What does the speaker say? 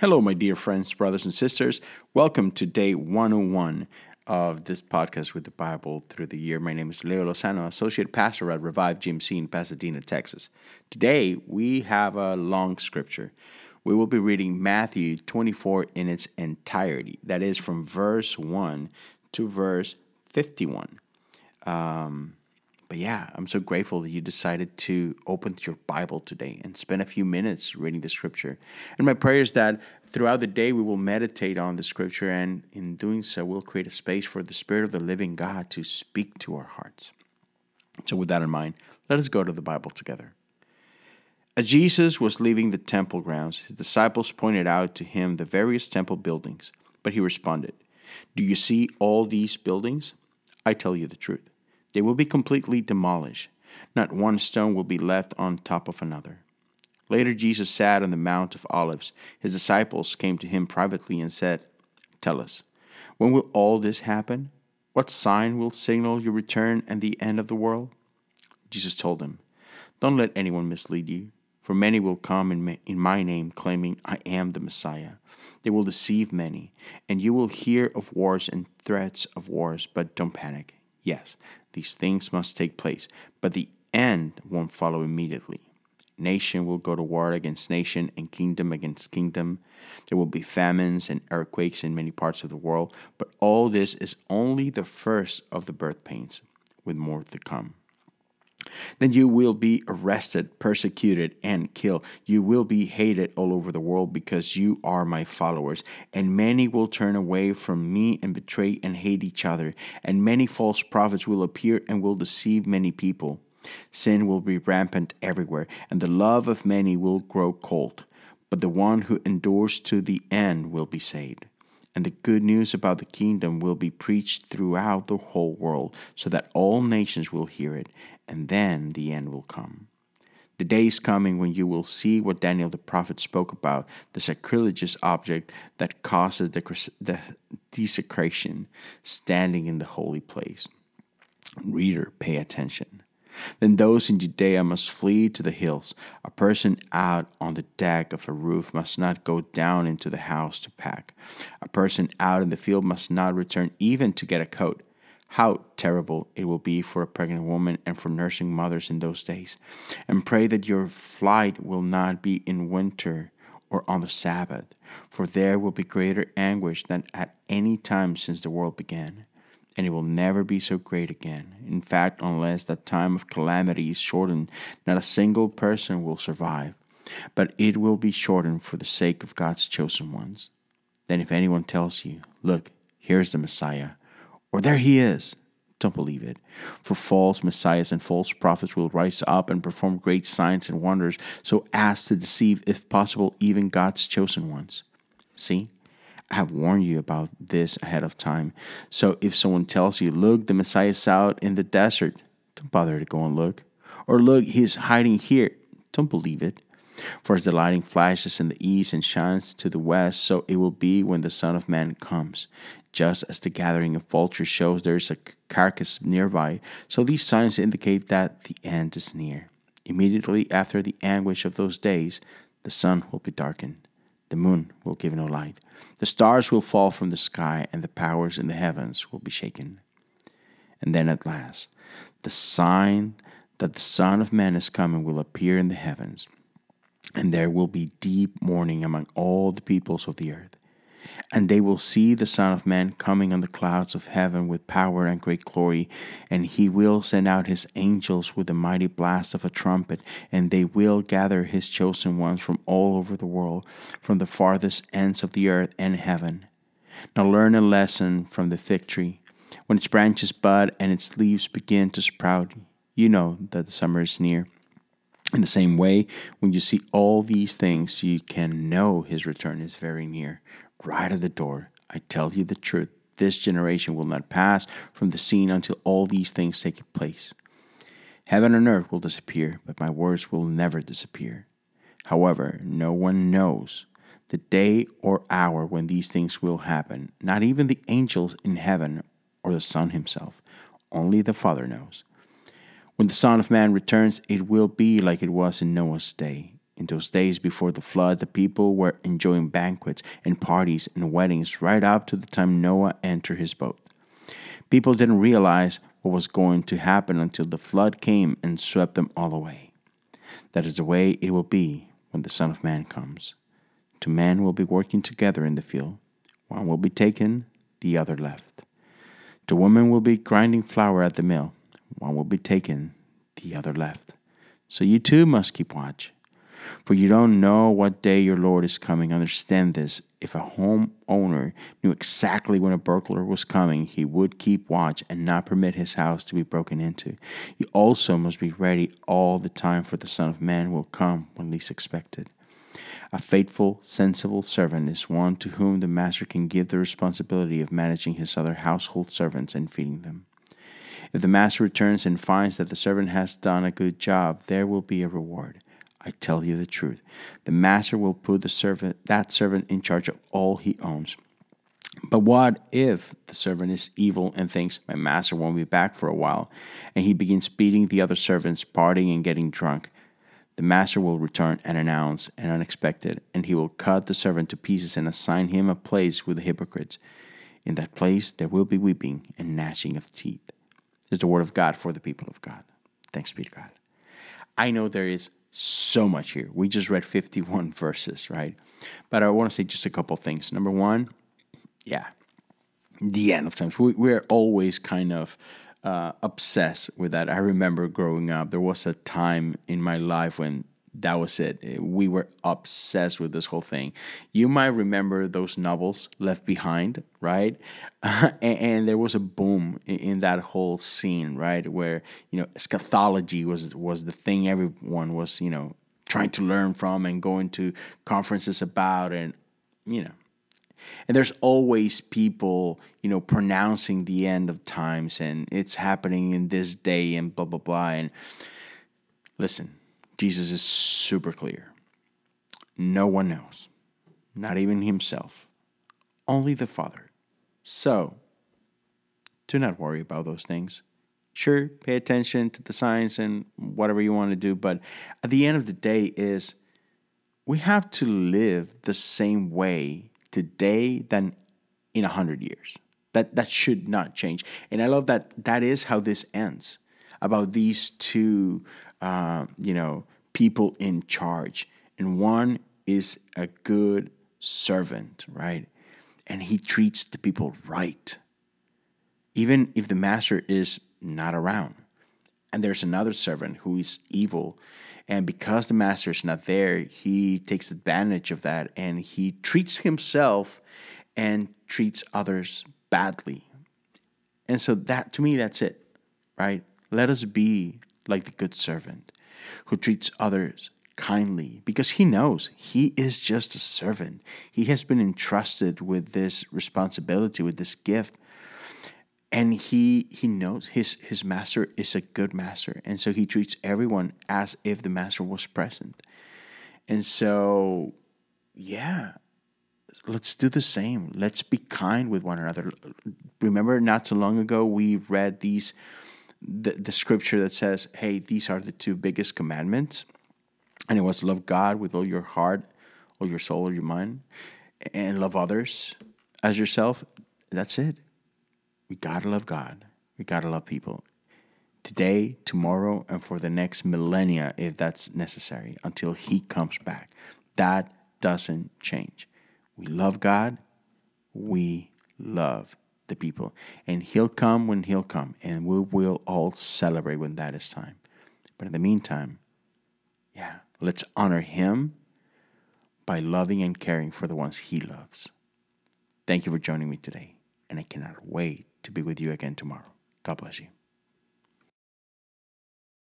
Hello, my dear friends, brothers, and sisters. Welcome to day 101 of this podcast with the Bible through the year. My name is Leo Lozano, Associate Pastor at Revive GMC in Pasadena, Texas. Today, we have a long scripture. We will be reading Matthew 24 in its entirety. That is from verse 1 to verse 51. Um, but yeah, I'm so grateful that you decided to open your Bible today and spend a few minutes reading the scripture. And my prayer is that throughout the day we will meditate on the scripture, and in doing so, we'll create a space for the Spirit of the living God to speak to our hearts. So, with that in mind, let us go to the Bible together. As Jesus was leaving the temple grounds, his disciples pointed out to him the various temple buildings. But he responded, Do you see all these buildings? I tell you the truth. They will be completely demolished. Not one stone will be left on top of another. Later, Jesus sat on the Mount of Olives. His disciples came to him privately and said, Tell us, when will all this happen? What sign will signal your return and the end of the world? Jesus told them, Don't let anyone mislead you, for many will come in, in my name, claiming, I am the Messiah. They will deceive many, and you will hear of wars and threats of wars, but don't panic. Yes, these things must take place, but the end won't follow immediately. Nation will go to war against nation and kingdom against kingdom. There will be famines and earthquakes in many parts of the world, but all this is only the first of the birth pains, with more to come. Then you will be arrested, persecuted, and killed. You will be hated all over the world because you are my followers. And many will turn away from me and betray and hate each other. And many false prophets will appear and will deceive many people. Sin will be rampant everywhere, and the love of many will grow cold. But the one who endures to the end will be saved and the good news about the kingdom will be preached throughout the whole world, so that all nations will hear it, and then the end will come. The day is coming when you will see what Daniel the prophet spoke about the sacrilegious object that causes the, the desecration standing in the holy place. Reader, pay attention. Then those in Judea must flee to the hills. A person out on the deck of a roof must not go down into the house to pack. A person out in the field must not return even to get a coat. How terrible it will be for a pregnant woman and for nursing mothers in those days. And pray that your flight will not be in winter or on the Sabbath, for there will be greater anguish than at any time since the world began and it will never be so great again. In fact, unless that time of calamity is shortened, not a single person will survive, but it will be shortened for the sake of God's chosen ones. Then, if anyone tells you, Look, here's the Messiah, or there he is, don't believe it. For false messiahs and false prophets will rise up and perform great signs and wonders, so as to deceive, if possible, even God's chosen ones. See? I have warned you about this ahead of time. So if someone tells you, look, the Messiah is out in the desert, don't bother to go and look. Or look, he's hiding here, don't believe it. For as the lightning flashes in the east and shines to the west, so it will be when the Son of Man comes. Just as the gathering of vultures shows there is a carcass nearby, so these signs indicate that the end is near. Immediately after the anguish of those days, the sun will be darkened the moon will give no light. The stars will fall from the sky, and the powers in the heavens will be shaken. And then at last, the sign that the Son of Man is coming will appear in the heavens, and there will be deep mourning among all the peoples of the earth. And they will see the Son of Man coming on the clouds of heaven with power and great glory. And he will send out his angels with the mighty blast of a trumpet, and they will gather his chosen ones from all over the world, from the farthest ends of the earth and heaven. Now learn a lesson from the fig tree. When its branches bud and its leaves begin to sprout, you know that the summer is near. In the same way, when you see all these things, you can know his return is very near right at the door. I tell you the truth, this generation will not pass from the scene until all these things take place. Heaven and earth will disappear, but my words will never disappear. However, no one knows the day or hour when these things will happen, not even the angels in heaven or the Son himself. Only the Father knows. When the Son of Man returns, it will be like it was in Noah's day. In those days before the flood, the people were enjoying banquets and parties and weddings right up to the time Noah entered his boat. People didn't realize what was going to happen until the flood came and swept them all away. That is the way it will be when the Son of Man comes. Two men will be working together in the field. One will be taken, the other left. Two women will be grinding flour at the mill. One will be taken, the other left. So you too must keep watch. For you don't know what day your Lord is coming. Understand this. If a homeowner knew exactly when a burglar was coming, he would keep watch and not permit his house to be broken into. You also must be ready all the time, for the Son of Man will come when least expected. A faithful, sensible servant is one to whom the master can give the responsibility of managing his other household servants and feeding them. If the master returns and finds that the servant has done a good job, there will be a reward. I tell you the truth. The master will put the servant that servant in charge of all he owns. But what if the servant is evil and thinks my master won't be back for a while, and he begins beating the other servants, partying and getting drunk? The master will return and announce an unexpected, and he will cut the servant to pieces and assign him a place with the hypocrites. In that place there will be weeping and gnashing of teeth. This is the word of God for the people of God. Thanks be to God. I know there is so much here. We just read 51 verses, right? But I want to say just a couple things. Number one, yeah, the end of times. We, we're always kind of uh, obsessed with that. I remember growing up, there was a time in my life when that was it. Eh, we were obsessed with this whole thing. You might remember those novels Left Behind, right? and, and, there was a boom in, in, that whole scene, right, where you know eschatology was was the thing everyone was you know trying to learn from and going to conferences about, and you know. And there's always people, you know, pronouncing the end of times and it's happening in this day and blah blah blah. And listen, Jesus is super clear. No one knows, not even himself, only the Father. So, do not worry about those things. Sure, pay attention to the signs and whatever you want to do, but at the end of the day is we have to live the same way today than in a hundred years. That that should not change. And I love that that is how this ends. About these two uh, you know, people in charge. And one is a good servant, right? And he treats the people right, even if the master is not around. And there's another servant who is evil. And because the master is not there, he takes advantage of that and he treats himself and treats others badly. And so, that to me, that's it, right? Let us be like the good servant who treats others kindly because he knows he is just a servant. He has been entrusted with this responsibility, with this gift. And he he knows his his master is a good master. And so he treats everyone as if the master was present. And so yeah, let's do the same. Let's be kind with one another. Remember not so long ago we read these the, the scripture that says, hey, these are the two biggest commandments. And it was love God with all your heart, all your soul, or your mind, and love others as yourself. That's it. We gotta love God. We gotta love people. Today, tomorrow, and for the next millennia, if that's necessary, until He comes back. That doesn't change. We love God. We love the people. And He'll come when He'll come, and we will all celebrate when that is time. But in the meantime, yeah, let's honor Him by loving and caring for the ones He loves. Thank you for joining me today, and I cannot wait to be with you again tomorrow. God bless you.